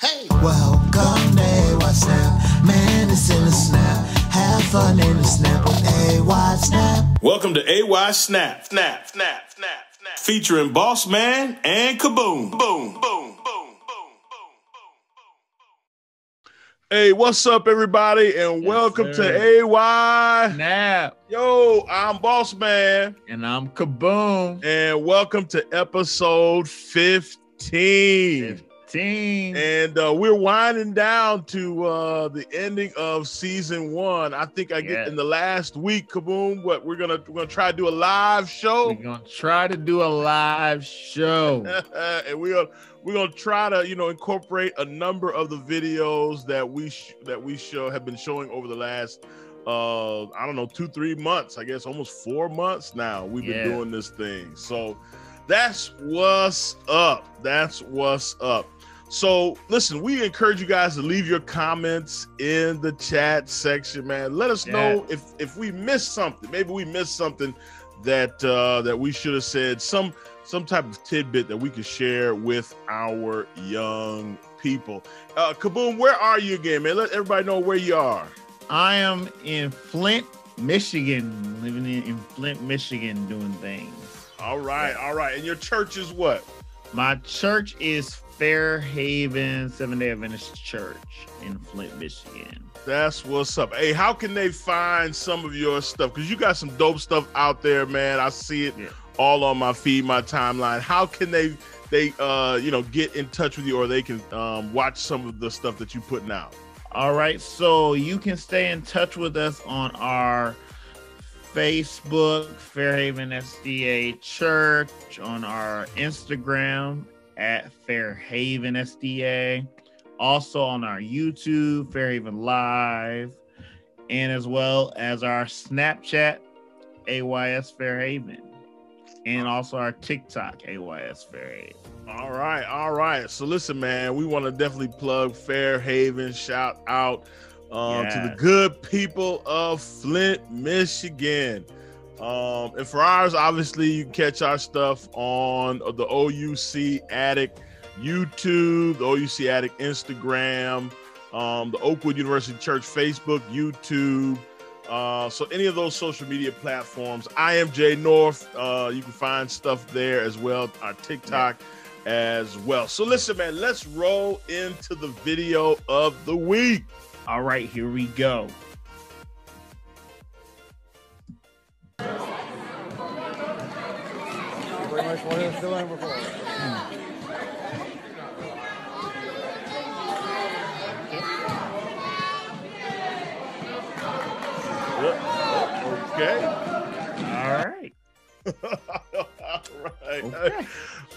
Hey, welcome to AY Snap. Man, it's in the snap. Have fun in the snap with AY Snap. Welcome to AY Snap, Snap, Snap, Snap, Snap. Featuring Boss Man and Kaboom. Boom, boom, boom, boom, boom, boom, boom. Hey, what's up, everybody, and Yes, welcome sir. to AY. Snap. Yo, I'm Boss Man, And I'm Kaboom. and welcome to episode 15. 15. And uh, we're winding down to uh, the ending of season one. I think I get Yeah. in the last week, Kaboom. What we're gonna we're gonna try to do a live show. We're going to try to do a live show. and we're gonna we're gonna try to you know incorporate a number of the videos that we sh- that we show have been showing over the last uh I don't know two three months I guess almost four months now we've been Yeah. doing this thing so that's what's up that's what's up so listen we encourage you guys to leave your comments in the chat section man let us know if if we missed something maybe we missed something that uh that we should have said some some type of tidbit that we could share with our young people. Uh, Kaboom, where are you again, man? Let everybody know where you are. I am in Flint, Michigan, living in, in Flint, Michigan, doing things. All right, all right. And your church is what? My church is Fairhaven Seven Day Adventist Church in Flint, Michigan. That's what's up. Hey, how can they find some of your stuff? Because you got some dope stuff out there, man. I see it Yeah. all on my feed, my timeline. How can they they uh you know get in touch with you or they can um watch some of the stuff that you putting out? All right, so you can stay in touch with us on our Facebook, Fairhaven SDA Church, on our Instagram at Fairhaven SDA, also on our YouTube, Fairhaven Live, and as well as our Snapchat, AYS Fairhaven, and also our TikTok, AYS Fairhaven. All right, all right. So listen, man, we want to definitely plug Fairhaven. Shout out um, to the good people of Flint, Michigan. Um, and for ours, obviously, you can catch our stuff on the OUC Addict YouTube, the OUC Addict Instagram, um, the Oakwood University Church Facebook, YouTube. Uh, so any of those social media platforms, I am Jay North. Uh, you can find stuff there as well. Our TikTok as well. So listen, man, let's roll into the video of the week. All right, here we go. Pretty much what he was doing before. Okay. All right. All right. Okay.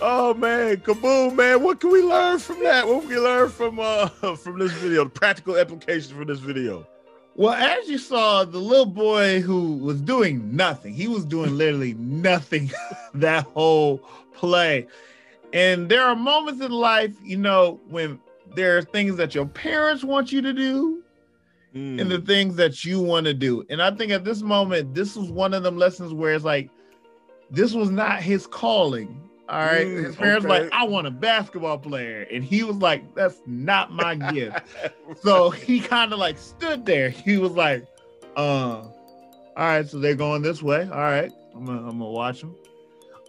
Oh man, kaboom, man! What can we learn from that? What can we learn from uh from this video? The practical application for this video. Well, as you saw, the little boy who was doing nothing, he was doing literally nothing that whole play. And there are moments in life, you know, when there are things that your parents want you to do Mm. and the things that you want to do. And I think at this moment, this was one of them lessons where it's like, this was not his calling. All right. Mm, his parents okay. like, I want a basketball player. And he was like, that's not my gift. So he kind of like stood there. He was like, uh, all right, so they're going this way. All right, I'm gonna, I'm gonna watch them.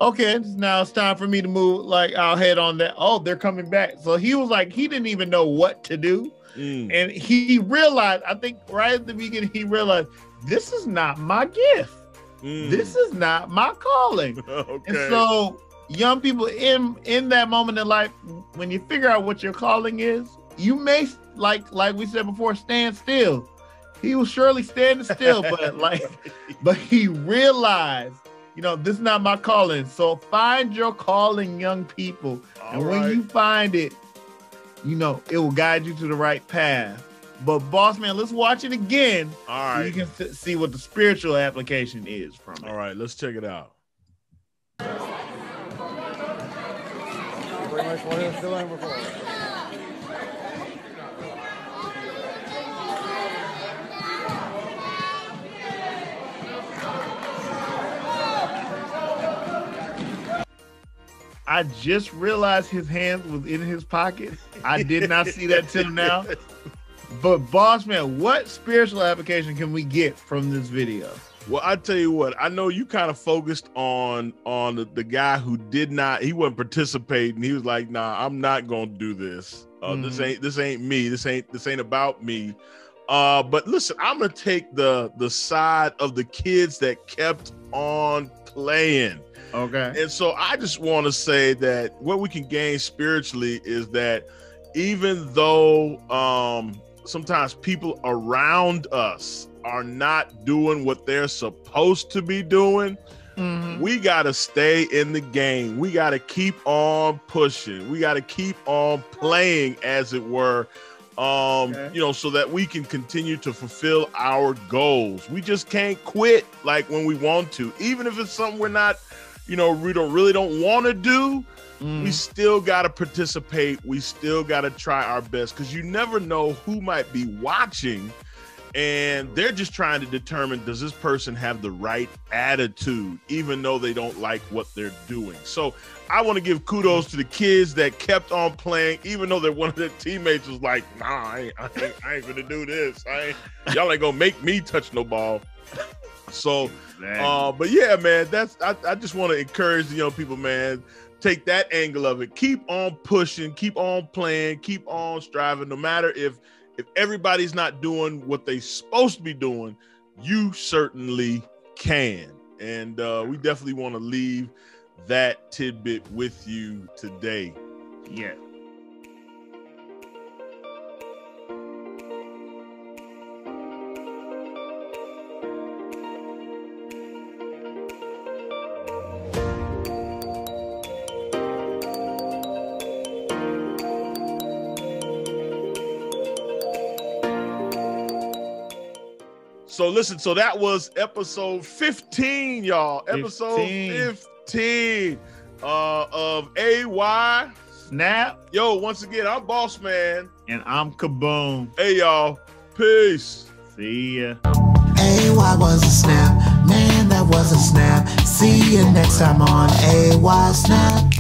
Okay, now it's time for me to move. Like I'll head on that. Oh, they're coming back. So he was like, he didn't even know what to do. Mm. And he realized, I think right at the beginning, he realized this is not my gift. Mm. This is not my calling. okay. And so young people in in that moment in life, when you figure out what your calling is, you may like like we said before, stand still. He was surely standing still, but like but he realized, you know, this is not my calling. So find your calling, young people. All and when you find it, you know, it will guide you to the right path. But boss man, let's watch it again All so you can see what the spiritual application is from it. All right. Let's check it out. Much what he was doing before. I just realized his hands was in his pocket. I did not see that till now. But boss man, what spiritual application can we get from this video? Well, I tell you what, I know you kind of focused on on the, the guy who did not, he wasn't participating. He was like, "Nah, I'm not gonna do this. Uh, This Mhm. ain't this ain't me. This ain't this ain't about me." Uh, but listen, I'm gonna take the the side of the kids that kept on playing. Okay. And so I just want to say that what we can gain spiritually is that even though um, sometimes people around us are not doing what they're supposed to be doing, Mhm. we got to stay in the game. We got to keep on pushing. We got to keep on playing, as it were. Um, Okay. you know, so that we can continue to fulfill our goals. We just can't quit like when we want to, even if it's something we're not, you know, we don't really don't want to do. Mhm. We still got to participate. We still got to try our best because you never know who might be watching and they're just trying to determine does this person have the right attitude even though they don't like what they're doing? So i want to give kudos to the kids that kept on playing even though that one of their teammates was like nah i ain't, I ain't, I ain't gonna do this. I ain't, y'all ain't gonna make me touch no ball. So uh, but yeah, man, that's I, I just want to encourage the young people, man. Take that angle of it. Keep on pushing, keep on playing, keep on striving. No matter if if everybody's not doing what they supposed to be doing, you certainly can. And uh, we definitely want to leave that tidbit with you today. yeah. So listen, so that was episode 15, y'all. Episode 15. 15 uh, of AY. Snap. Yo, once again, I'm Boss Man. And I'm Kaboom. Hey, y'all. Peace. See ya. AY was a snap. Man, that was a snap. See you next time on AY Snap.